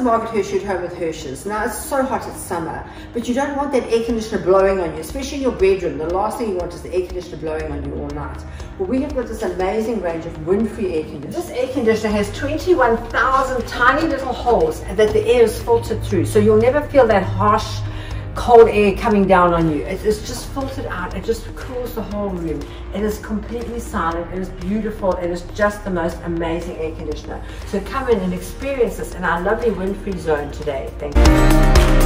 the Margaret Hirsch home with Hirsch's. Now it's so hot, it's summer, but you don't want that air conditioner blowing on you, especially in your bedroom. The last thing you want is the air conditioner blowing on you all night. Well, we have got this amazing range of wind-free air conditioners. This air conditioner has 21,000 tiny little holes that the air is filtered through, so you'll never feel that harsh cold air coming down on you. It's just filtered out. It just cools the whole room. It is completely silent. It is beautiful. It is just the most amazing air conditioner. So come in and experience this in our lovely wind-free zone today. Thank you.